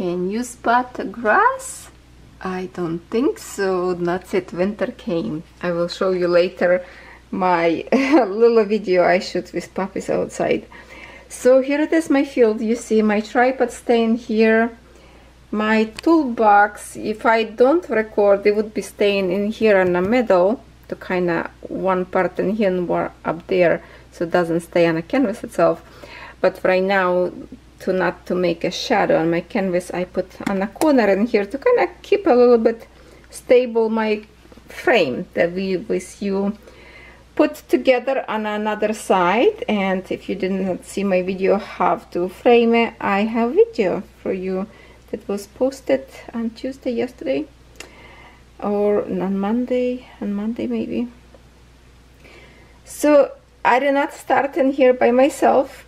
Can you spot the grass? I don't think so. That's it. Winter came. I will show you later my little video I shoot with puppies outside. So here it is my field. You see my tripod staying here. My toolbox, if I don't record, it would be staying in here in the middle to kind of one part in here and one up there so it doesn't stay on the canvas itself. But right now to not to make a shadow on my canvas I put on a corner in here to kind of keep a little bit stable my frame that we with you put together on another side. And if you didn't see my video how to frame it I have video for you that was posted on Tuesday yesterday or on Monday on Monday maybe. So I did not start in here by myself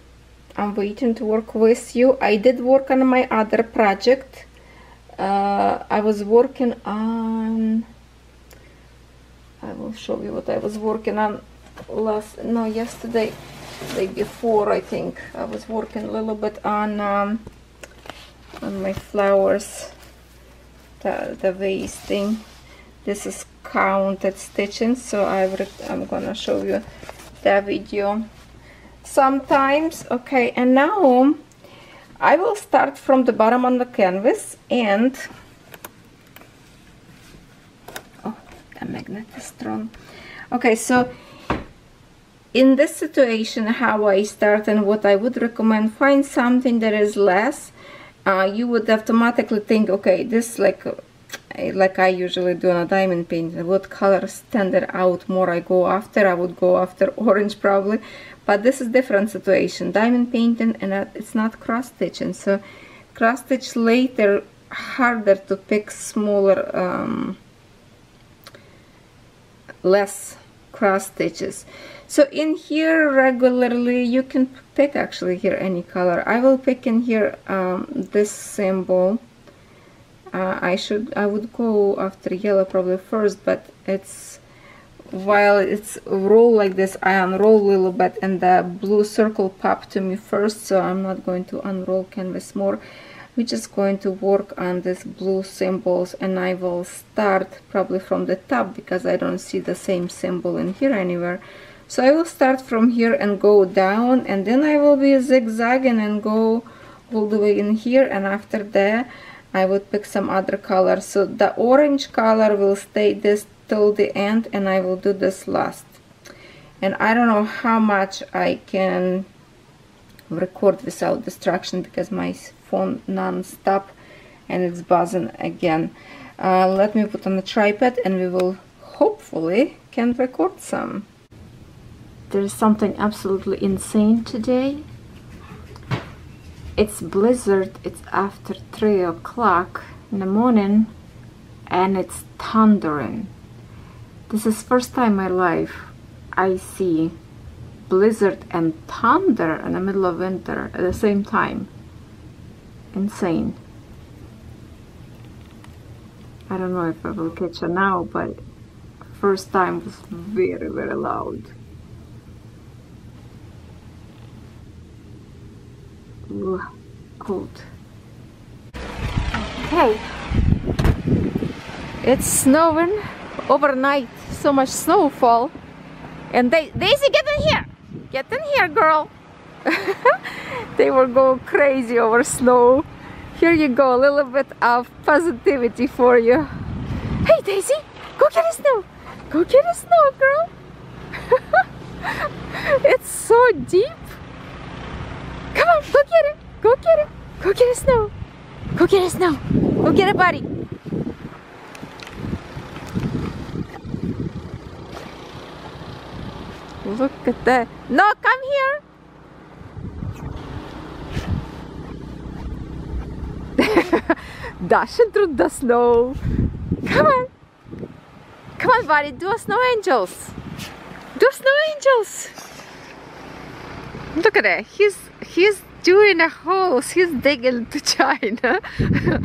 I'm waiting to work with you. I did work on my other project. Uh, I was working on I will show you what I was working on last no yesterday day before I think I was working a little bit on um, on my flowers the, the vase thing this is counted stitching so I I'm gonna show you that video sometimes. Okay and now I will start from the bottom on the canvas and oh the magnet is strong. Okay so in this situation how I start and what I would recommend find something that is less uh, you would automatically think okay this like like I usually do on a diamond painting what color stand out more I go after I would go after orange probably but this is different situation. Diamond painting and it's not cross stitching so cross stitch later harder to pick smaller um, less cross stitches so in here regularly you can pick actually here any color. I will pick in here um, this symbol. Uh, I should I would go after yellow probably first but it's while it's roll like this I unroll a little bit and the blue circle pop to me first so I'm not going to unroll canvas more. We're just going to work on these blue symbols and I will start probably from the top because I don't see the same symbol in here anywhere. So I will start from here and go down and then I will be zigzagging and go all the way in here and after that I would pick some other color so the orange color will stay this till the end and I will do this last. And I don't know how much I can record without distraction because my phone non-stop and it's buzzing again. Uh, let me put on the tripod and we will hopefully can record some. There's something absolutely insane today. It's blizzard it's after three o'clock in the morning and it's thundering this is first time in my life I see blizzard and thunder in the middle of winter at the same time. Insane. I don't know if I will catch it now, but first time was very, very loud. Cold. Okay, it's snowing overnight so much snowfall. And they, Daisy, get in here! Get in here, girl! they were going crazy over snow. Here you go, a little bit of positivity for you. Hey, Daisy, go get a snow! Go get a snow, girl! it's so deep. Come on, go get it! Go get it! Go get a snow! Go get a snow! Go get a buddy! Look at that. No, come here. Dashing through the snow. Come on. Come on, buddy. Do a snow angels. Do snow angels. Look at that. He's he's doing a hose. He's digging to China. Good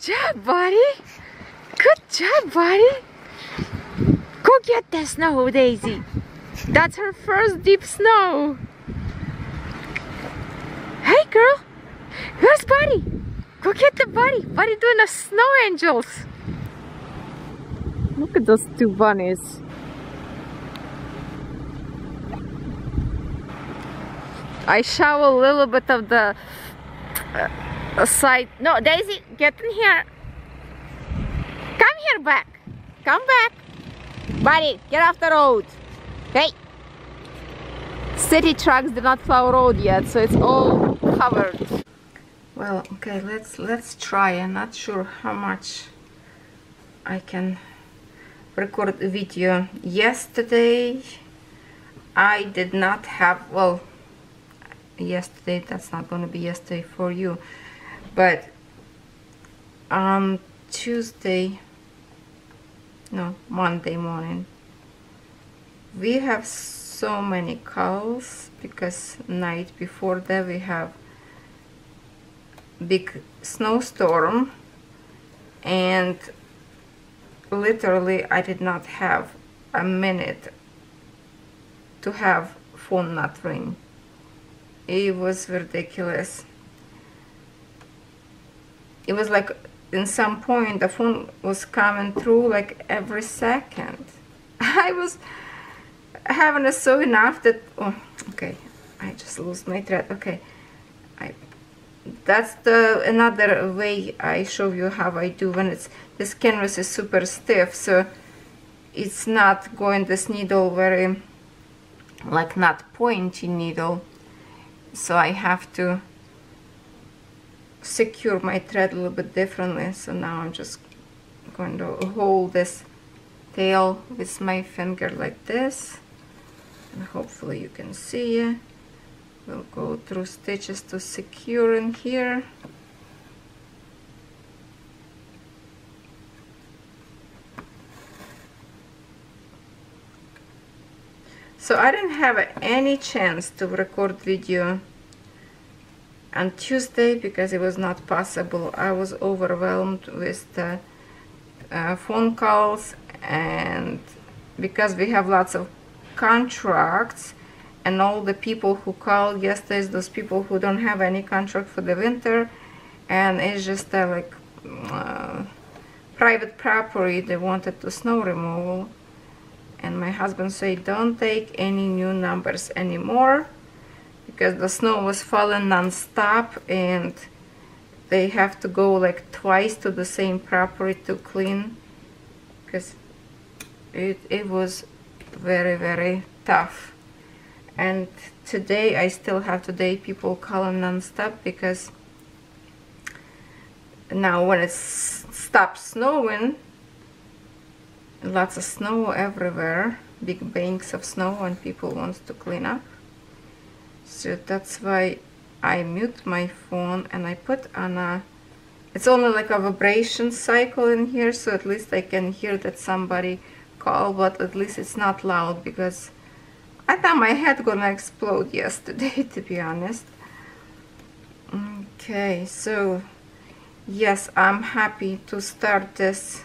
job, buddy. Good job, buddy. Go get the snow, Daisy. That's her first deep snow. Hey, girl. Where's Buddy? Go get the Buddy. Buddy doing the snow angels. Look at those two bunnies. I show a little bit of the uh, side. No, Daisy, get in here. Come here back. Come back. Buddy, get off the road. Hey. City trucks did not plow road yet, so it's all covered. Well, okay, let's let's try. I'm not sure how much I can record a video. Yesterday I did not have well yesterday that's not going to be yesterday for you but on Tuesday no Monday morning. We have so many calls because night before that we have big snowstorm and literally I did not have a minute to have phone not ring. It was ridiculous. It was like in some point the phone was coming through like every second. I was having a so enough that oh okay I just lost my thread. Okay. I that's the another way I show you how I do when it's this canvas is super stiff so it's not going this needle very like not pointy needle. So I have to secure my thread a little bit differently so now I'm just going to hold this tail with my finger like this and hopefully you can see we'll go through stitches to secure in here. So I didn't have any chance to record video on Tuesday because it was not possible. I was overwhelmed with the uh, phone calls and because we have lots of contracts and all the people who called yesterday those people who don't have any contract for the winter and it's just uh, like uh, private property. They wanted to snow removal and my husband said don't take any new numbers anymore because the snow was falling non-stop and they have to go like twice to the same property to clean because it, it was very very tough. And today I still have today people calling non-stop because now when it stops snowing lots of snow everywhere big banks of snow and people want to clean up so that's why I mute my phone and I put on a it's only like a vibration cycle in here so at least I can hear that somebody call but at least it's not loud because I thought my head gonna explode yesterday to be honest. Okay so yes I'm happy to start this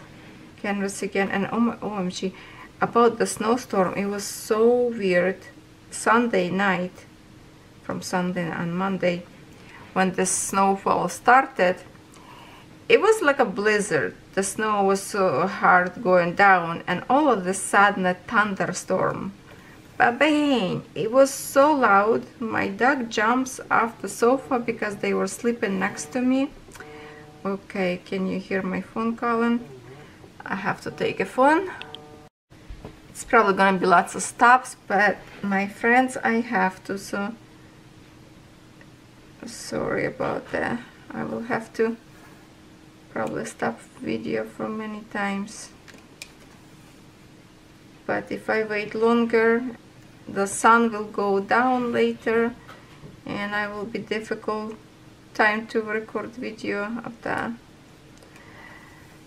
canvas again. And oh my OMG about the snowstorm it was so weird Sunday night from Sunday and Monday when the snowfall started it was like a blizzard. The snow was so hard going down and all of a sudden a thunderstorm. Bang! It was so loud my dog jumps off the sofa because they were sleeping next to me. Okay can you hear my phone calling I have to take a phone. It's probably gonna be lots of stops, but my friends, I have to, so sorry about that. I will have to probably stop video for many times. But if I wait longer, the sun will go down later and I will be difficult time to record video of that.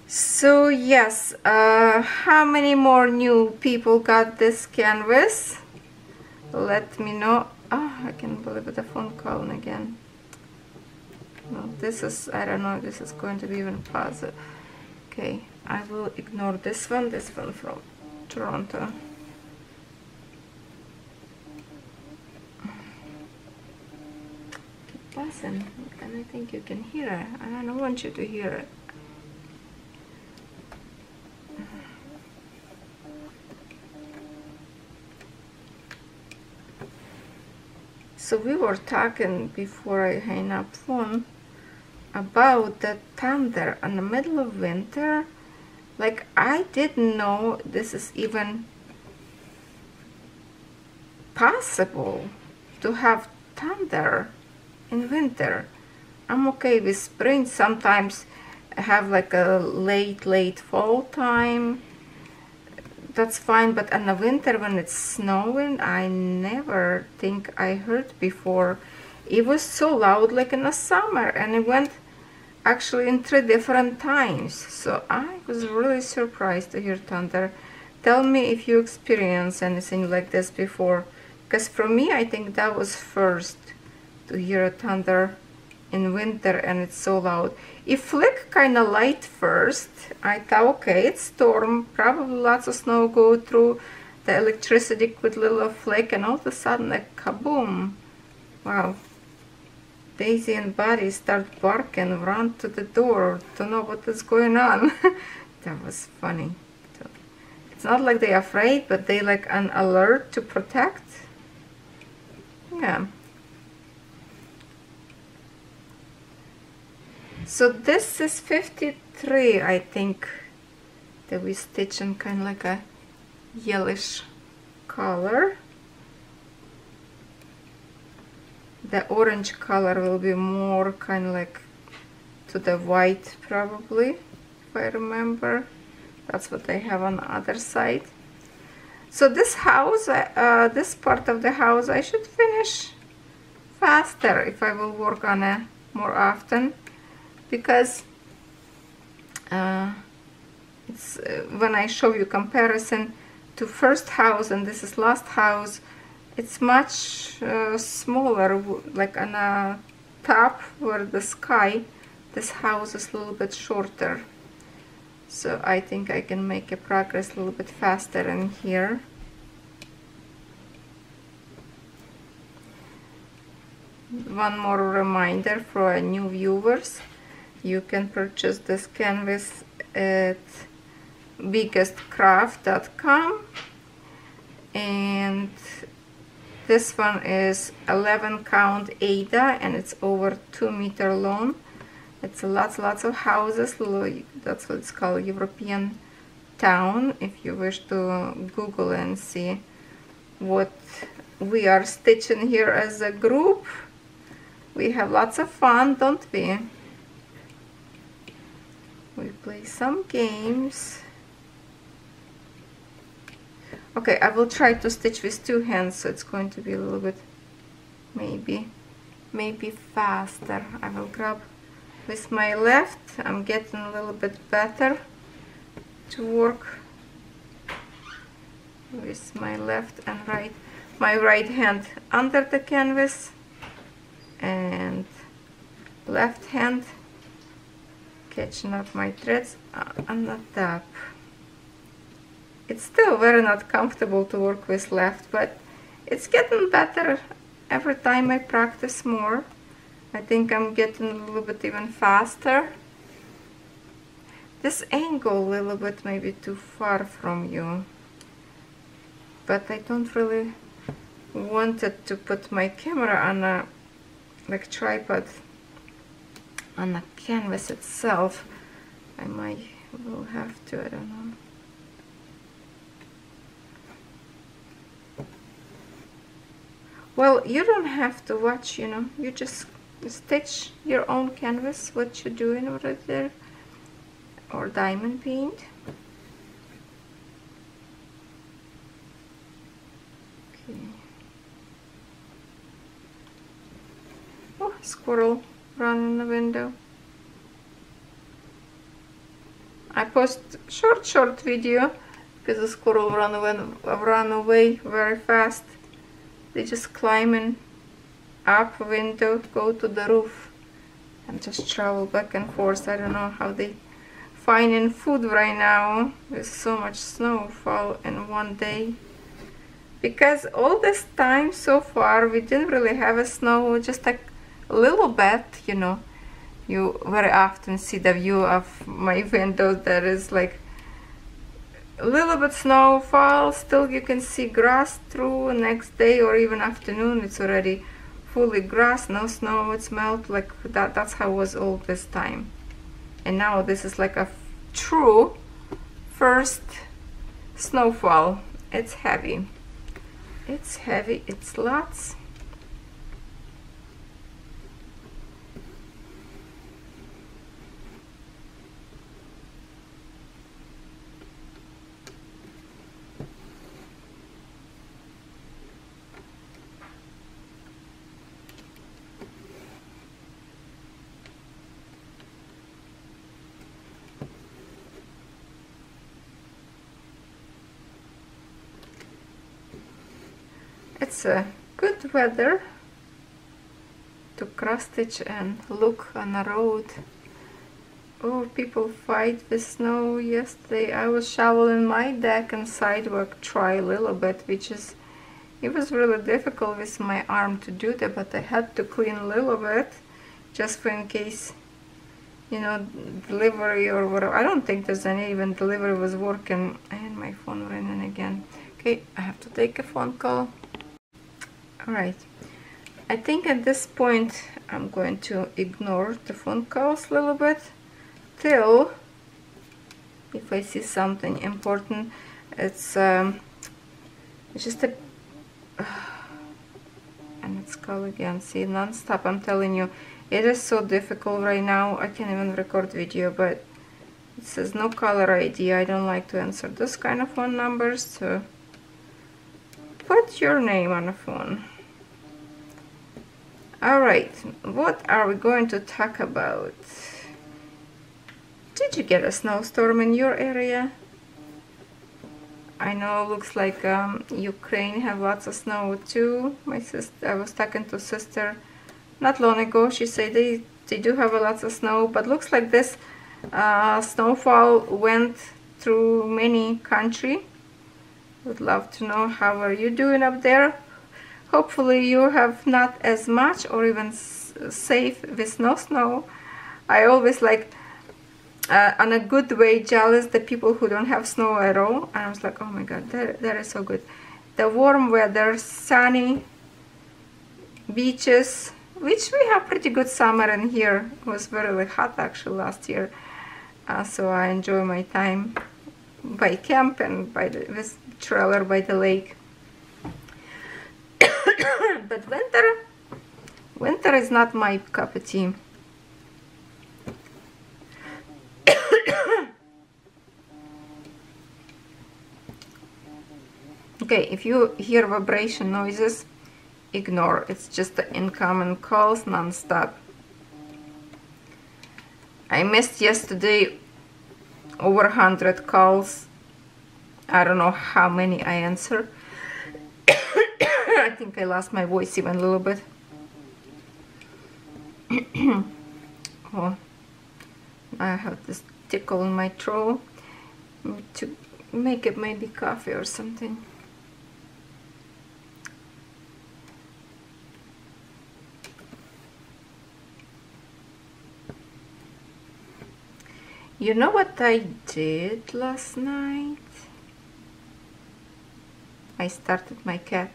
So yes, uh, how many more new people got this canvas? Let me know. Oh, I can't believe the phone calling again. This is, I don't know this is going to be even positive. Okay, I will ignore this one, this one from Toronto. Doesn't and I think you can hear it and I don't want you to hear it so we were talking before I hang up phone about the thunder in the middle of winter like I didn't know this is even possible to have thunder in winter. I'm okay with spring. Sometimes I have like a late, late fall time. That's fine, but in the winter when it's snowing, I never think I heard before. It was so loud like in the summer and it went actually in three different times. So I was really surprised to hear thunder. Tell me if you experience anything like this before. Because for me, I think that was first to hear a thunder in winter and it's so loud. It flicked kind of light first. I thought, okay, it's storm, probably lots of snow go through the electricity with little flick and all of a sudden like kaboom. Wow. Daisy and Buddy start barking, run to the door to know what is going on. that was funny. It's not like they're afraid, but they like an alert to protect. Yeah. So this is 53, I think, that we stitch in kind of like a yellowish color. The orange color will be more kind of like to the white probably, if I remember. That's what I have on the other side so this house uh, this part of the house I should finish faster if I will work on it more often because uh, it's uh, when I show you comparison to first house and this is last house it's much uh, smaller like on a top where the sky this house is a little bit shorter. So I think I can make a progress a little bit faster in here. One more reminder for our new viewers. You can purchase this canvas at biggestcraft.com and this one is 11 count Aida and it's over 2 meter long. It's lots lots of houses that's what it's called European town. If you wish to google and see what we are stitching here as a group we have lots of fun don't we? We play some games okay I will try to stitch with two hands so it's going to be a little bit maybe maybe faster. I will grab with my left. I'm getting a little bit better to work with my left and right my right hand under the canvas and left hand catching up my threads. On the top it's still very not comfortable to work with left but it's getting better every time I practice more I think I'm getting a little bit even faster. This angle a little bit maybe too far from you. But I don't really wanted to put my camera on a like tripod on the canvas itself. I might will have to, I don't know. Well, you don't have to watch, you know, you just stitch your own canvas what you're doing over there or diamond paint. Okay. Oh squirrel running in the window. I post short short video because the squirrel run away, run away very fast they just climbing up window, go to the roof and just travel back and forth. I don't know how they finding food right now with so much snowfall in one day. Because all this time so far we didn't really have a snow, just like a little bit you know you very often see the view of my window that is like a little bit snowfall still you can see grass through next day or even afternoon. It's already fully grass no snow it's melt like that that's how it was all this time. And now this is like a true first snowfall. It's heavy. It's heavy it's lots it's a good weather to cross stitch and look on the road. Oh people fight with snow. Yesterday I was shoveling my deck and sidewalk try a little bit which is it was really difficult with my arm to do that but I had to clean a little bit just for in case you know delivery or whatever. I don't think there's any even delivery was working and my phone ringing again. Okay I have to take a phone call Alright, I think at this point I'm going to ignore the phone calls a little bit till if I see something important it's um, just a and it's call again. See non-stop I'm telling you it is so difficult right now. I can't even record video but it says no caller ID I don't like to answer this kind of phone numbers so put your name on the phone all right what are we going to talk about? Did you get a snowstorm in your area? I know looks like um, Ukraine have lots of snow too. My sister I was talking to sister not long ago. She said they they do have a lots of snow but looks like this uh, snowfall went through many country. Would love to know how are you doing up there hopefully you have not as much or even safe with no snow. I always like uh, on a good way jealous the people who don't have snow at all. And I was like oh my god that, that is so good. The warm weather sunny beaches which we have pretty good summer in here. It was very hot actually last year. Uh, so I enjoy my time by camp and by the with trailer by the lake but winter winter is not my cup of tea. Okay if you hear vibration noises ignore. It's just the incoming calls non-stop. I missed yesterday over 100 calls. I don't know how many I answered I think I lost my voice even a little bit. oh, I have this tickle in my throat to make it maybe coffee or something. You know what I did last night? I started my cat.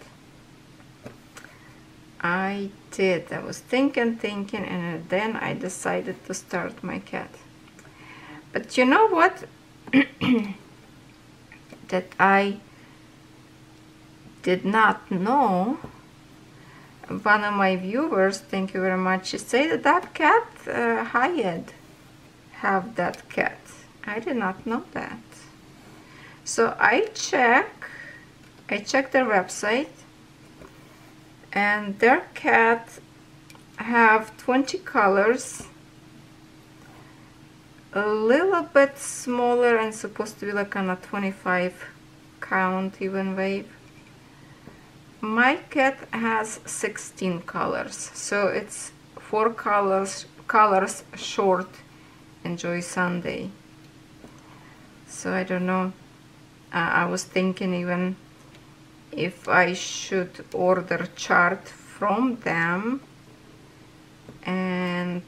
I did. I was thinking, thinking, and then I decided to start my cat. But you know what? that I did not know. One of my viewers, thank you very much, she said that that cat, uh, have that cat. I did not know that. So I check, I check their website and their cat have 20 colors. A little bit smaller and supposed to be like on a 25 count evenweave. My cat has 16 colors so it's four colors colors short enjoy Sunday. So I don't know. Uh, I was thinking even if I should order chart from them and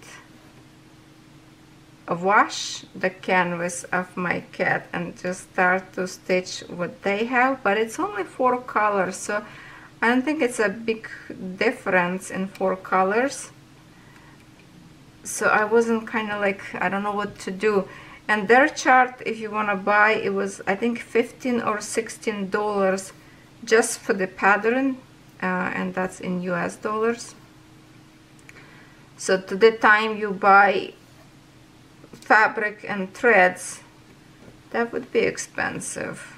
wash the canvas of my cat and just start to stitch what they have but it's only four colors so I don't think it's a big difference in four colors. So I wasn't kind of like I don't know what to do. And their chart if you want to buy it was I think 15 or 16 dollars just for the pattern uh, and that's in US dollars. So to the time you buy fabric and threads that would be expensive.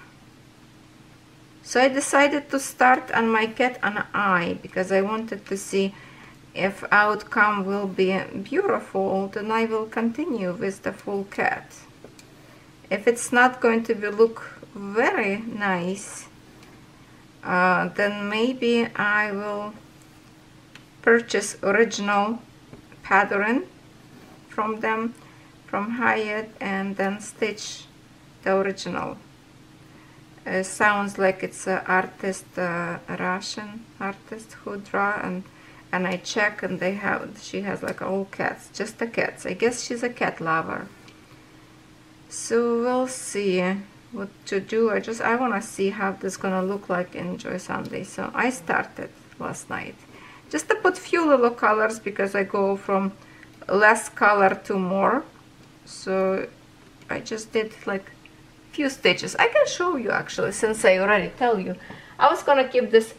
So I decided to start on my cat and eye because I wanted to see if outcome will be beautiful then I will continue with the full cat. If it's not going to be look very nice uh, then maybe I will purchase original pattern from them from Hyatt and then stitch the original. It sounds like it's an artist uh, Russian artist who draw and and I check and they have she has like all cats just the cats. I guess she's a cat lover. So we'll see what to do. I just I want to see how this gonna look like in Joy Sunday. So I started last night. Just to put few little colors because I go from less color to more. So I just did like few stitches. I can show you actually since I already tell you. I was gonna keep this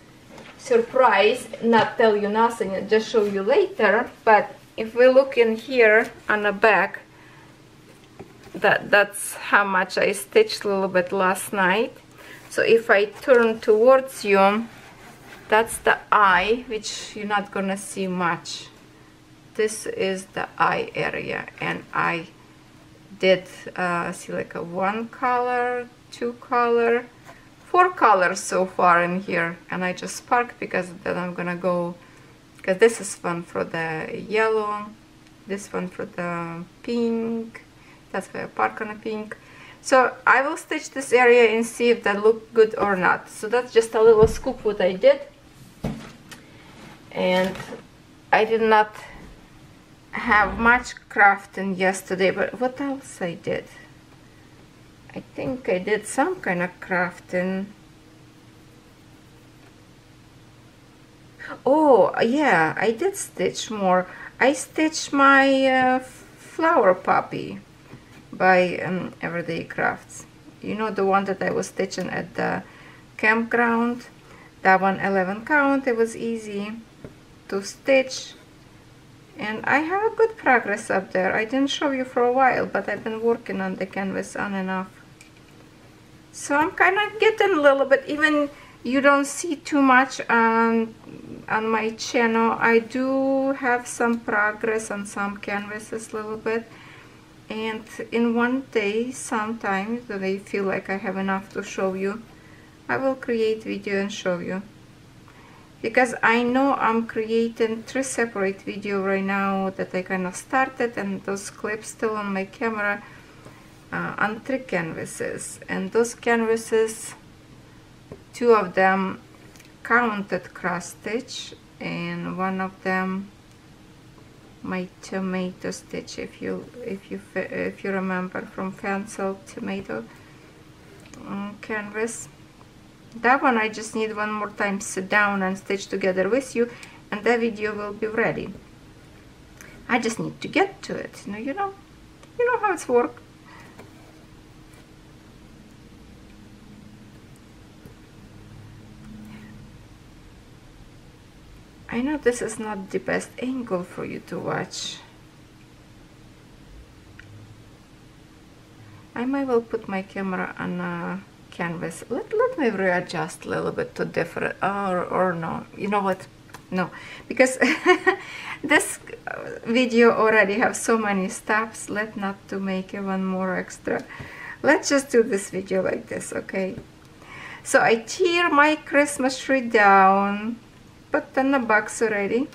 surprise not tell you nothing and just show you later. But if we look in here on the back that that's how much I stitched a little bit last night. So if I turn towards you that's the eye which you're not gonna see much. This is the eye area and I did uh, see like a one color two color four colors so far in here and I just sparked because then I'm gonna go because this is one for the yellow this one for the pink that's why I park on a pink. So I will stitch this area and see if that look good or not. So that's just a little scoop what I did. And I did not have much crafting yesterday but what else I did? I think I did some kind of crafting. Oh, yeah, I did stitch more. I stitched my uh, flower puppy by um, Everyday Crafts. You know the one that I was stitching at the campground? That one 11 count, it was easy to stitch. And I have a good progress up there. I didn't show you for a while, but I've been working on the canvas on and off so I'm kind of getting a little bit even you don't see too much on on my channel I do have some progress on some canvases a little bit and in one day sometimes when I feel like I have enough to show you I will create video and show you. Because I know I'm creating three separate video right now that I kind of started and those clips still on my camera uh, on three canvases. And those canvases two of them counted cross stitch and one of them my tomato stitch if you if you if you remember from Fansells tomato um, canvas. That one I just need one more time sit down and stitch together with you and that video will be ready. I just need to get to it. You know you know how it's work I know this is not the best angle for you to watch. I might well put my camera on a canvas. Let, let me readjust a little bit to different, or, or no, you know what, no, because this video already have so many steps, let not to make one more extra. Let's just do this video like this, okay? So I tear my Christmas tree down put in the box already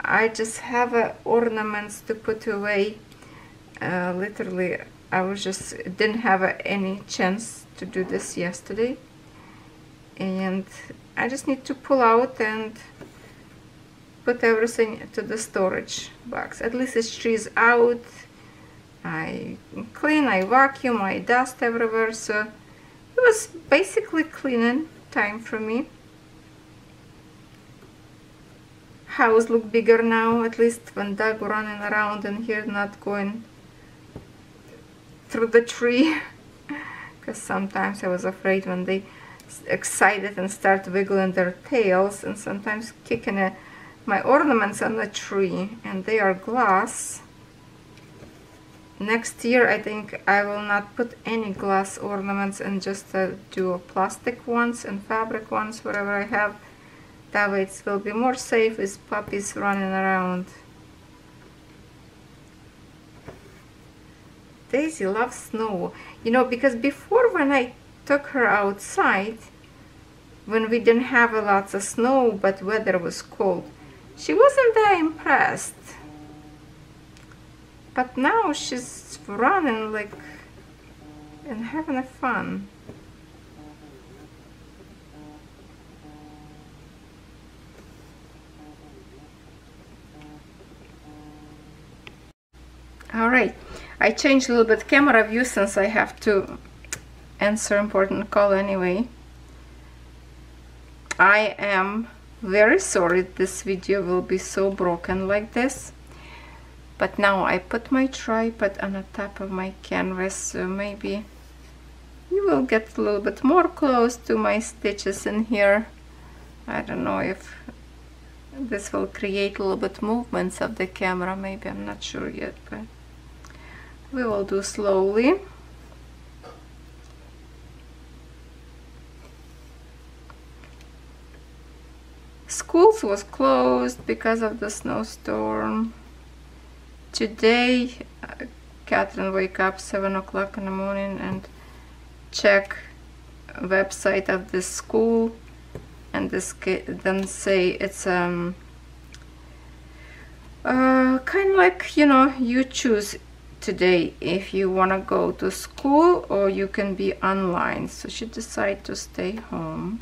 I just have uh, ornaments to put away uh, literally I was just didn't have uh, any chance to do this yesterday and I just need to pull out and put everything to the storage box. At least it's trees out. I clean, I vacuum, I dust everywhere. So it was basically cleaning time for me. House look bigger now, at least when Doug running around and here, not going through the tree. Because sometimes I was afraid when they excited and start wiggling their tails and sometimes kicking a, my ornaments on the tree and they are glass next year I think I will not put any glass ornaments and just uh, do plastic ones and fabric ones whatever I have that way it will be more safe with puppies running around. Daisy loves snow. You know because before when I took her outside when we didn't have a lots of snow but weather was cold she wasn't that impressed. But now she's running like and having a fun all right I changed a little bit camera view since I have to answer important call anyway. I am very sorry this video will be so broken like this but now I put my tripod on the top of my canvas so maybe you will get a little bit more close to my stitches in here I don't know if this will create a little bit movements of the camera maybe I'm not sure yet but we will do slowly. Schools was closed because of the snowstorm. Today uh, Catherine wake up 7 o'clock in the morning and check website of the school and this then say it's um uh, kind of like you know you choose today if you want to go to school or you can be online. So she decided to stay home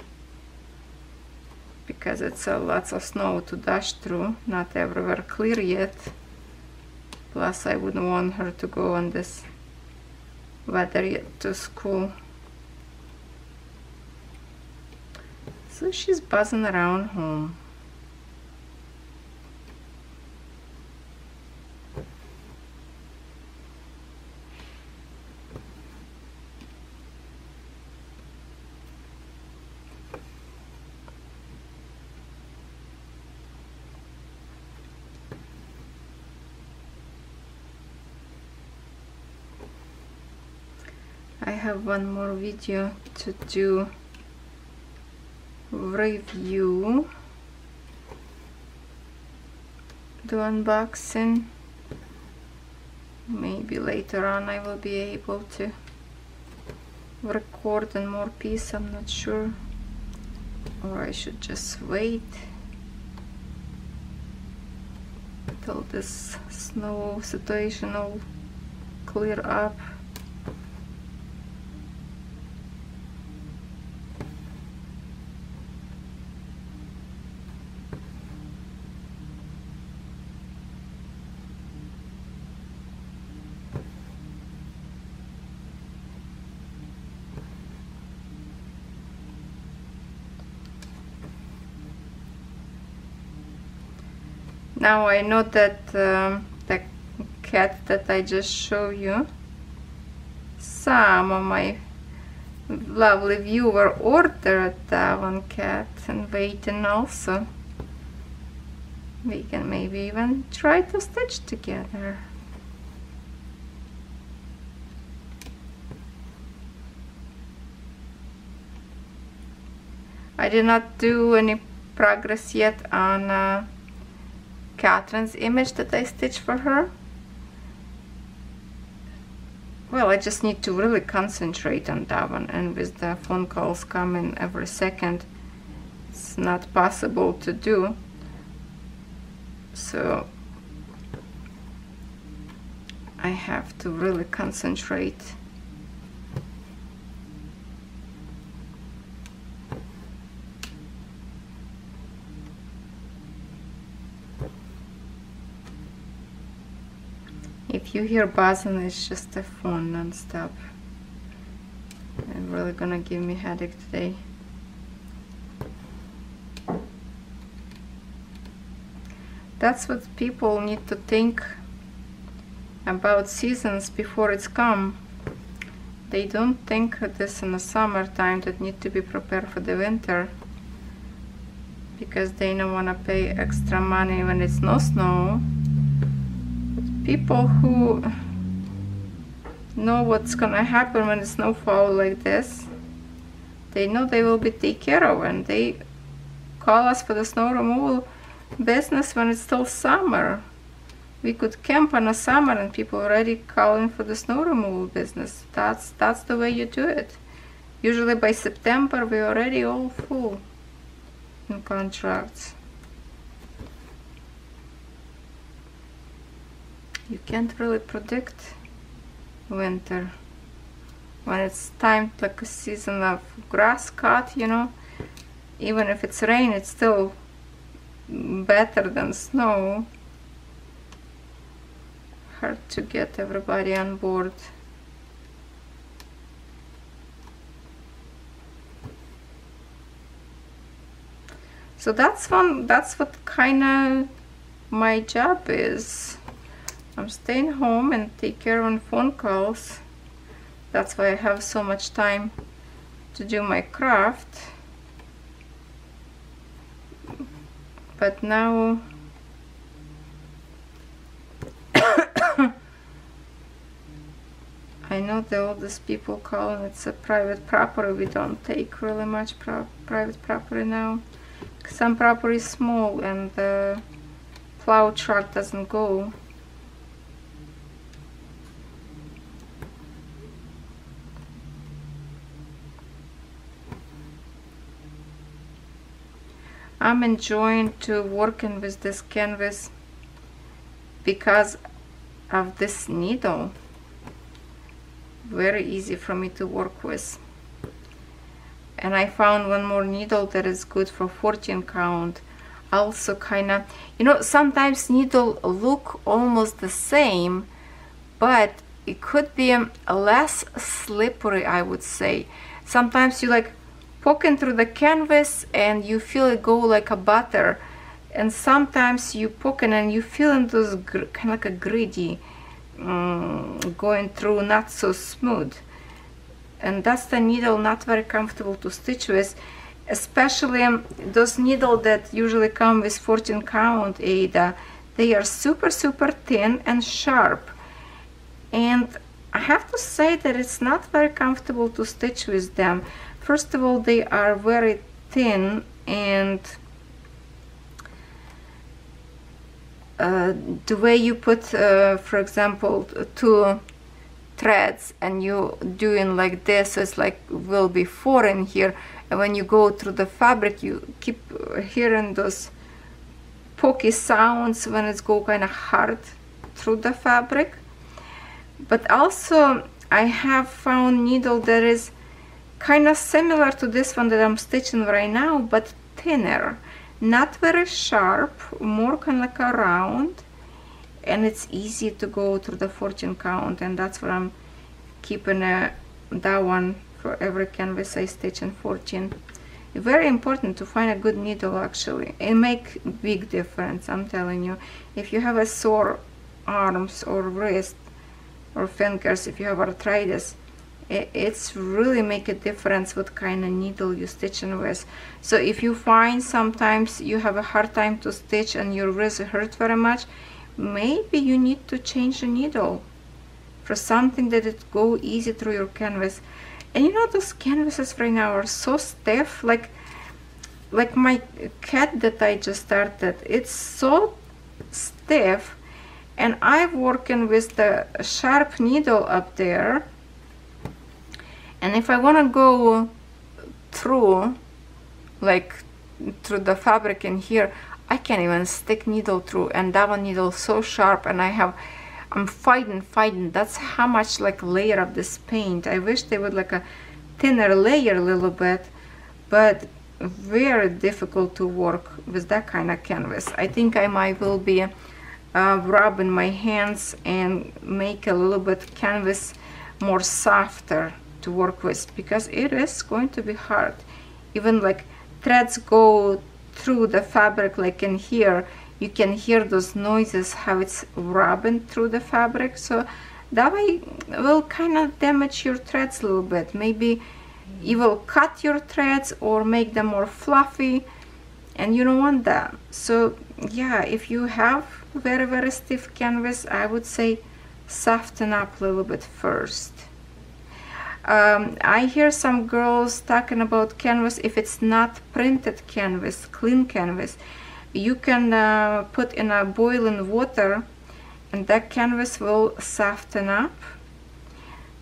because it's uh, lots of snow to dash through not everywhere clear yet. Plus I wouldn't want her to go on this weather yet to school. So she's buzzing around home have one more video to do review. The unboxing. Maybe later on I will be able to record in more piece I'm not sure. Or I should just wait till this snow situation will clear up now I know that um, the cat that I just showed you some of my lovely viewer ordered that one cat and waiting also. We can maybe even try to stitch together. I did not do any progress yet on uh, Catherine's image that I stitched for her. Well, I just need to really concentrate on that one and with the phone calls coming every second, it's not possible to do. So I have to really concentrate you hear buzzing it's just a phone non-stop. It's really gonna give me headache today. That's what people need to think about seasons before it's come. They don't think this in the summertime that need to be prepared for the winter because they don't want to pay extra money when it's no snow people who know what's gonna happen when the snow fall like this they know they will be taken care of and they call us for the snow removal business when it's still summer. We could camp in the summer and people already calling for the snow removal business. That's that's the way you do it. Usually by September we're already all full in contracts you can't really predict winter. When it's time like a season of grass cut you know even if it's rain it's still better than snow. Hard to get everybody on board. So that's one that's what kind of my job is I'm staying home and take care on phone calls. That's why I have so much time to do my craft. But now I know the oldest people call and it's a private property. We don't take really much pro private property now. Some property is small and the plow truck doesn't go. I'm enjoying to working with this canvas because of this needle. Very easy for me to work with. And I found one more needle that is good for 14 count. Also kind of you know sometimes needle look almost the same but it could be um, less slippery I would say. Sometimes you like poking through the canvas and you feel it go like a butter. And sometimes you poking and you feeling those kind of like a gritty um, going through not so smooth. And that's the needle not very comfortable to stitch with especially um, those needle that usually come with 14 count Aida they are super super thin and sharp. And I have to say that it's not very comfortable to stitch with them first of all they are very thin and uh, the way you put uh, for example two threads and you doing like this it's like will be four in here. And when you go through the fabric you keep hearing those pokey sounds when it's go kind of hard through the fabric. But also I have found needle that is kind of similar to this one that I'm stitching right now but thinner. Not very sharp more kind of like a round. And it's easy to go through the 14 count and that's what I'm keeping uh, that one for every canvas I stitch in 14 very important to find a good needle actually. It make big difference I'm telling you. If you have a sore arms or wrist or fingers if you have arthritis it's really make a difference what kind of needle you stitching with. So if you find sometimes you have a hard time to stitch and your wrist hurt very much maybe you need to change the needle for something that it go easy through your canvas. And you know those canvases right now are so stiff like like my cat that I just started it's so stiff. And I'm working with the sharp needle up there and if I want to go through like through the fabric in here I can't even stick needle through and that one needle so sharp and I have I'm fighting fighting. That's how much like layer of this paint. I wish they would like a thinner layer a little bit but very difficult to work with that kind of canvas. I think I might will be uh, rub in my hands and make a little bit canvas more softer to work with because it is going to be hard. Even like threads go through the fabric like in here. You can hear those noises how it's rubbing through the fabric. So that way will kind of damage your threads a little bit. Maybe you will cut your threads or make them more fluffy and you don't want that. So yeah if you have very very stiff canvas I would say soften up a little bit first um, I hear some girls talking about canvas. If it's not printed canvas clean canvas you can uh, put in a boiling water and that canvas will soften up.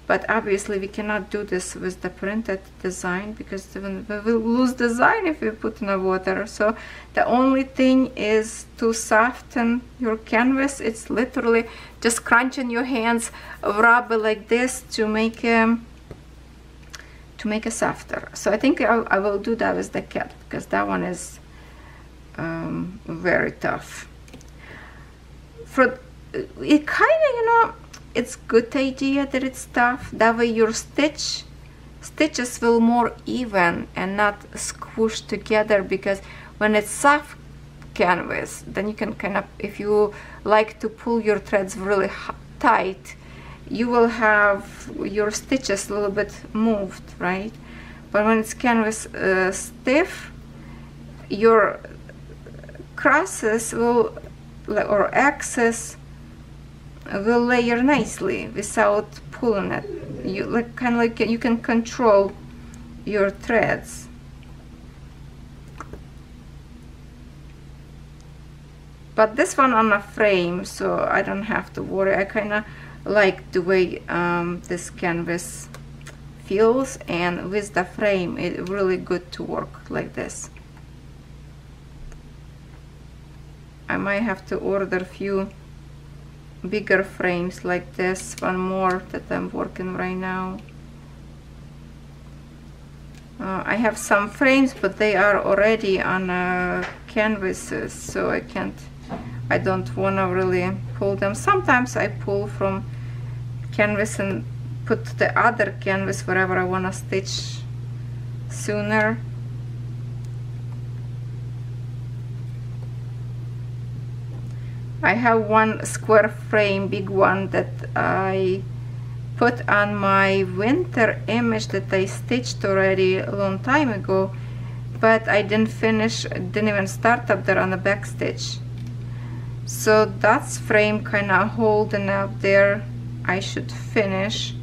But obviously we cannot do this with the printed design because we will lose design if we put in the water. So the only thing is to soften your canvas. It's literally just crunching your hands rub like this to make a to make it softer. So I think I, I will do that with the cat because that one is um, very tough. For it kind of you know it's good idea that it's tough. That way your stitch stitches will more even and not squished together because when it's soft canvas then you can kind of if you like to pull your threads really tight you will have your stitches a little bit moved right? But when it's canvas uh, stiff your crosses will or X's will layer nicely without pulling it. You like kind of like you can control your threads. But this one on a frame so I don't have to worry. I kind of like the way um, this canvas feels and with the frame it's really good to work like this. I might have to order a few bigger frames like this one more that I'm working right now. Uh, I have some frames but they are already on uh, canvases so I can't I don't want to really pull them. Sometimes I pull from canvas and put the other canvas wherever I want to stitch sooner. I have one square frame big one that I put on my winter image that I stitched already a long time ago but I didn't finish didn't even start up there on the back stitch so that's frame kind of holding up there. I should finish.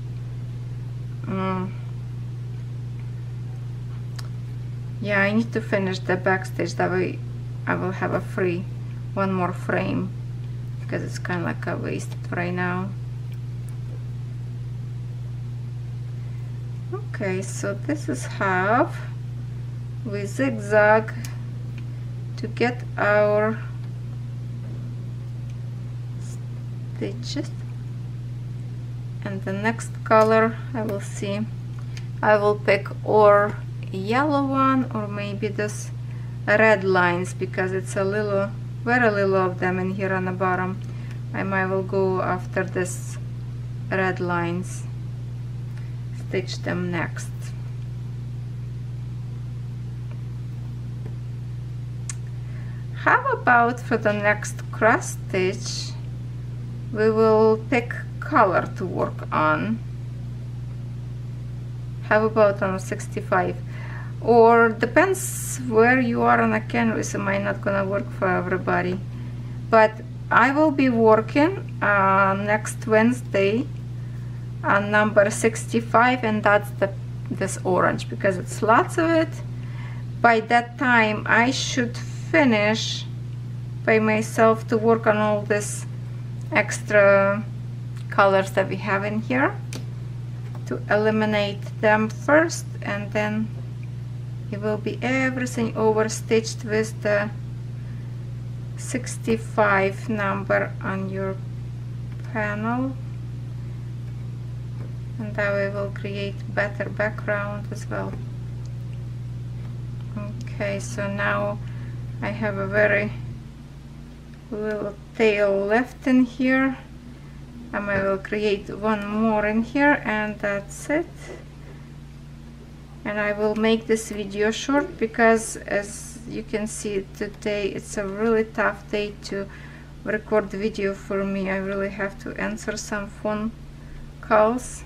Um, yeah I need to finish the back stitch that way I will have a free one more frame because it's kind of like a waste right now. Okay so this is half. We zigzag to get our stitches. And the next color I will see. I will pick or yellow one or maybe this red lines because it's a little very little of them in here on the bottom. I might will go after this red lines. Stitch them next. How about for the next cross stitch we will pick color to work on. How about on 65 or depends where you are on a canvas it might not gonna work for everybody. But I will be working uh, next Wednesday on number 65 and that's the this orange because it's lots of it. By that time I should finish by myself to work on all this extra colors that we have in here to eliminate them first and then it will be everything over stitched with the 65 number on your panel. And that way we will create better background as well. Okay so now I have a very little tail left in here and I will create one more in here and that's it. And I will make this video short because as you can see today it's a really tough day to record the video for me. I really have to answer some phone calls.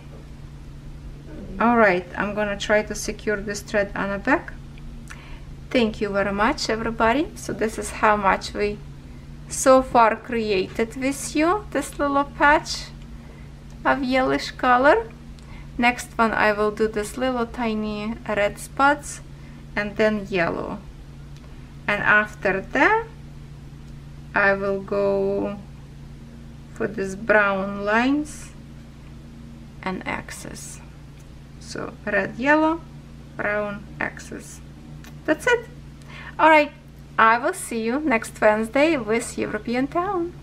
Alright I'm gonna try to secure this thread on the back. Thank you very much everybody. So this is how much we so far created with you this little patch of yellowish color. Next one I will do this little tiny red spots and then yellow. And after that I will go for these brown lines and axes. So red yellow brown axes. That's it. All right I will see you next Wednesday with European Town